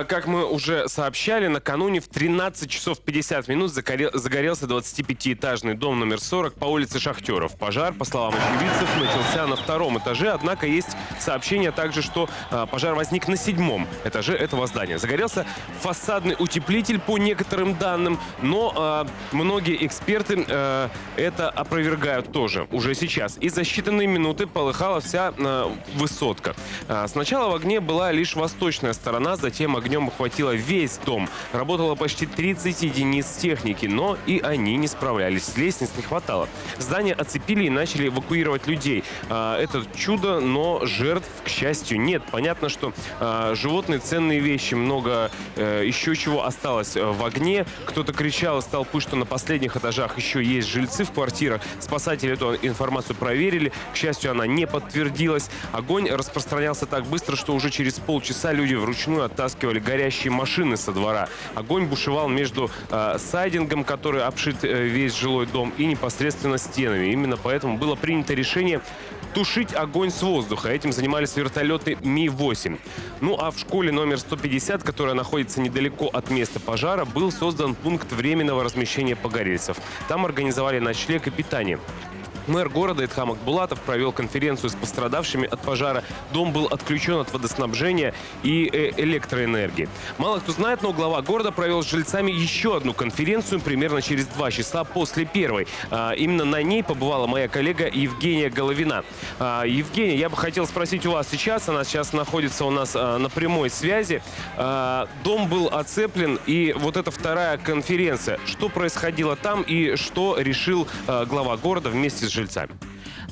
Э, Как мы уже сообщали, накануне в 13 часов 50 минут загоре- загорелся 25-этажный дом номер 40 по улице Шахтеров. Пожар, по словам очевидцев, начался на втором этаже, однако есть сообщение также, что э, пожар возник на седьмом этаже этого здания. Загорелся фасадный утеплитель по некоторым данным, но э, многие эксперты э, это опровергают тоже уже сейчас. И за считанные минуты полыхала вся э, высотка. А, Сначала в огне была лишь восточная сторона, затем огнем охватило весь дом. Работало почти 30 единиц техники, но и они не справлялись. Лестниц не хватало. Здание оцепили и начали эвакуировать людей. А, Это чудо, но жертв, к счастью, нет. Понятно, что а, животные, ценные вещи, много э, еще чего осталось э, в огне. Кто-то кричал из толпы, что на последних этажах еще есть жильцы в квартирах. Спасатели эту информацию проверили. К счастью, она не подтвердилась. Огонь распространялся так быстро, что уже через полчаса люди вручную оттаскивали горящие машины со двора. Огонь бушевал между э, сайдингом, который обшит э, весь жилой дом, и непосредственно стенами. Именно поэтому было принято решение тушить огонь с воздуха. Этим занимались вертолеты Ми-8. Ну а в школе номер 150, которая находится недалеко от места пожара, был создан пункт временного размещения погорельцев. Там организовали ночлег и питание. Мэр города Эдхам Акбулатов провел конференцию с пострадавшими от пожара. Дом был отключен от водоснабжения и э, электроэнергии. Мало кто знает, но глава города провел с жильцами еще одну конференцию примерно через два часа после первой. А, именно на ней побывала моя коллега Евгения Головина. А, Евгения, я бы хотел спросить у вас сейчас, она сейчас находится у нас а, на прямой связи. Дом был оцеплен, и вот эта вторая конференция. Что происходило там и что решил глава города вместе с жильцами?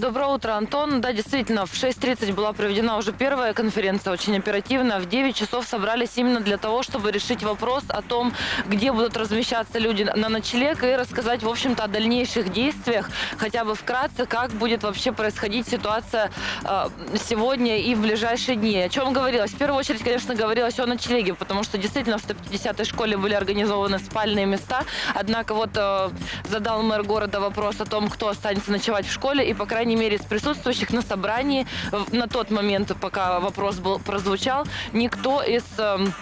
Доброе утро, Антон. Да, действительно, в 6.30 была проведена уже первая конференция, очень оперативно. В 9 часов собрались именно для того, чтобы решить вопрос о том, где будут размещаться люди на ночлег и рассказать, в общем-то, о дальнейших действиях, хотя бы вкратце, как будет вообще происходить ситуация э, сегодня и в ближайшие дни. О чем говорилось? В первую очередь, конечно, говорилось о ночлеге, потому что действительно в 150-й школе были организованы спальные места. Однако вот э, задал мэр города вопрос о том, кто останется ночевать в школе, и, по крайней мере, из присутствующих на собрании на тот момент, пока вопрос был прозвучал, никто из эм,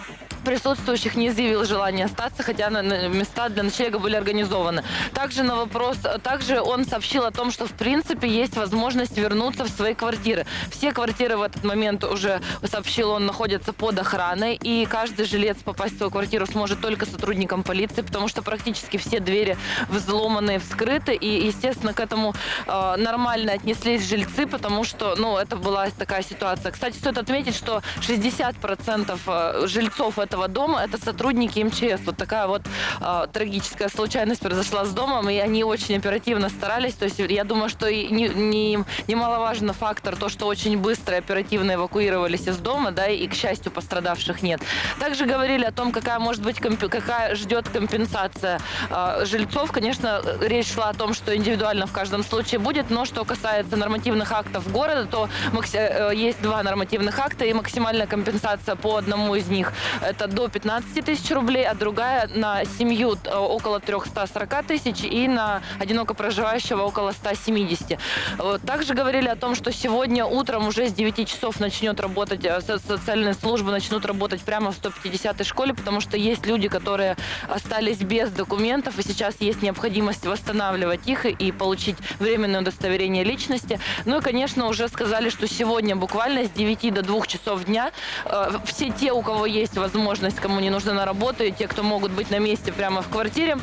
присутствующих не изъявил желания остаться, хотя на места для ночлега были организованы. Также на вопрос, также он сообщил о том, что в принципе есть возможность вернуться в свои квартиры. Все квартиры в этот момент уже, сообщил он, находятся под охраной, и каждый жилец попасть в свою квартиру сможет только сотрудникам полиции, потому что практически все двери взломаны, вскрыты, и, естественно, к этому э, нормально отнеслись жильцы, потому что, ну, это была такая ситуация. Кстати, стоит отметить, что 60% э, жильцов этого дома это сотрудники МЧС. Вот такая вот э, трагическая случайность произошла с домом, и они очень оперативно старались. То есть я думаю, что и не, не- немаловажный фактор то, что очень быстро и оперативно эвакуировались из дома, да, и, к счастью, пострадавших нет. Также говорили о том, какая может быть, компе- какая ждет компенсация э, жильцов. Конечно, речь шла о том, что индивидуально в каждом случае будет, но что касается нормативных актов города, то макси- э, есть два нормативных акта, и максимальная компенсация по одному из них это до 15 тысяч рублей, а другая на семью э, около 340 тысяч и на одиноко проживающего около 170. Вот. Также говорили о том, что сегодня утром уже с 9 часов начнет работать, э, со- социальные службы начнут работать прямо в 150-й школе, потому что есть люди, которые остались без документов, и сейчас есть необходимость восстанавливать их и, и получить временное удостоверение личности. Ну и, конечно, уже сказали, что сегодня буквально с 9 до 2 часов дня э, все те, у кого есть возможность, кому не нужно на работу, и те, кто могут быть на месте прямо в квартире,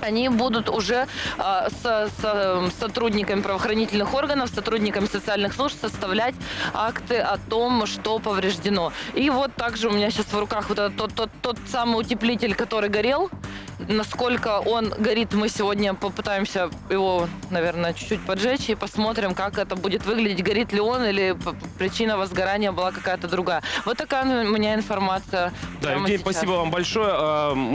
они будут уже э, с, с, э, сотрудниками правоохранительных органов, сотрудниками социальных служб составлять акты о том, что повреждено. И вот также у меня сейчас в руках вот этот тот, тот, тот самый утеплитель, который горел. Насколько он горит, мы сегодня попытаемся его, наверное, чуть-чуть поджечь и посмотрим, как это будет выглядеть, горит ли он или причина возгорания была какая-то другая. Вот такая у меня информация. Да, Евгений, сейчас. спасибо вам большое.